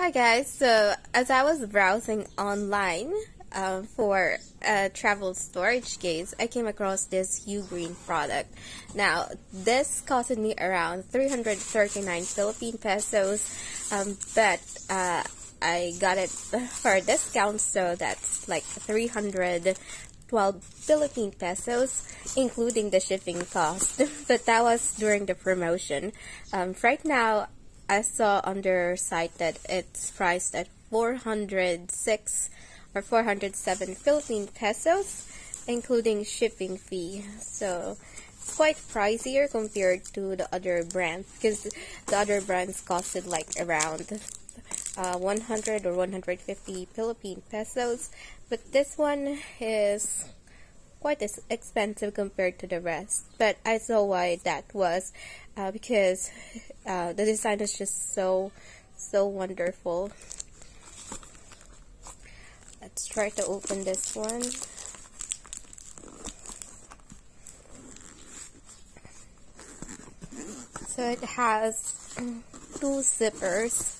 Hi guys, so as I was browsing online uh, for a travel storage case, I came across this Ugreen product. Now, this costed me around 339 Philippine pesos, um, but uh, I got it for a discount, so that's like 312 Philippine pesos, including the shipping cost. but that was during the promotion. Um, right now, I saw on their site that it's priced at 406 or 407 Philippine pesos, including shipping fee. So it's quite pricier compared to the other brands because the other brands costed like around uh, 100 or 150 Philippine pesos, but this one is quite as expensive compared to the rest. But I saw why that was uh, because uh, the design is just so so wonderful. Let's try to open this one. So it has two zippers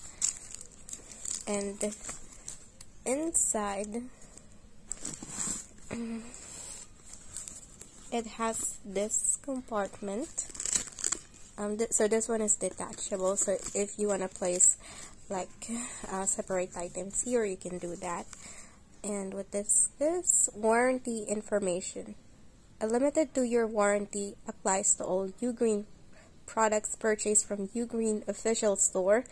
and inside it has this compartment. Um, th so this one is detachable. So if you want to place like uh, separate items here you can do that. And with this is warranty information a limited two-year warranty applies to all Ugreen products purchased from Ugreen official store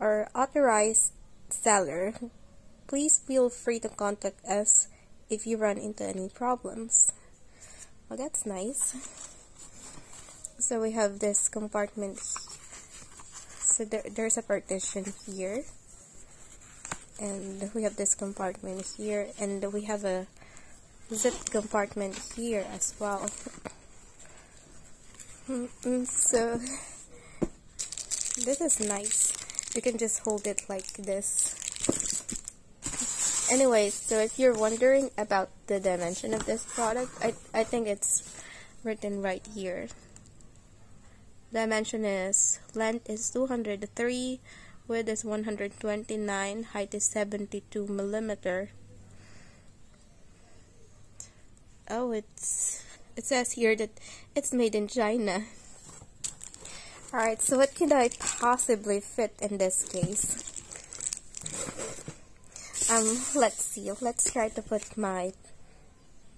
or authorized seller. Please feel free to contact us if you run into any problems well, that's nice. So we have this compartment. So there, there's a partition here. And we have this compartment here. And we have a zip compartment here as well. Mm-hmm. so this is nice. You can just hold it like this Anyways, so if you're wondering about the dimension of this product, I, I think it's written right here. Dimension is, length is 203, width is 129, height is 72 millimeter. Oh, it's, it says here that it's made in China. Alright, so what could I possibly fit in this case? Um let's see. Let's try to put my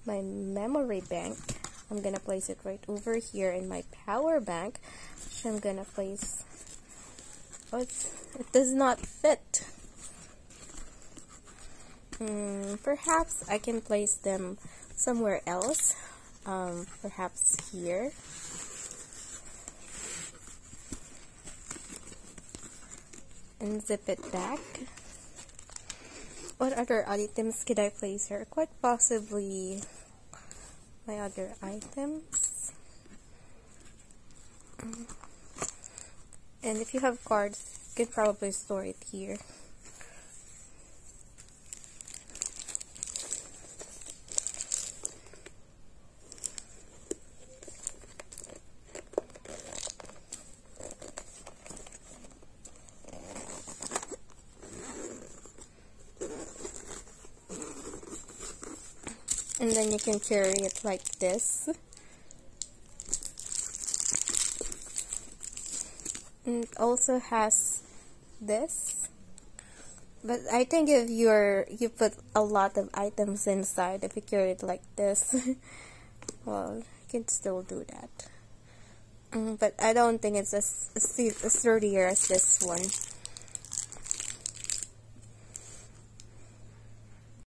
my memory bank. I'm gonna place it right over here in my power bank. I'm gonna place oh it does not fit. Hmm, perhaps I can place them somewhere else. Um, perhaps here. And zip it back what other items could I place here? Quite possibly my other items. Mm. And if you have cards, you can probably store it here. And then you can carry it like this. And it also has this. But I think if you're you put a lot of items inside if you carry it like this well you can still do that. Mm, but I don't think it's as, as sturdier as this one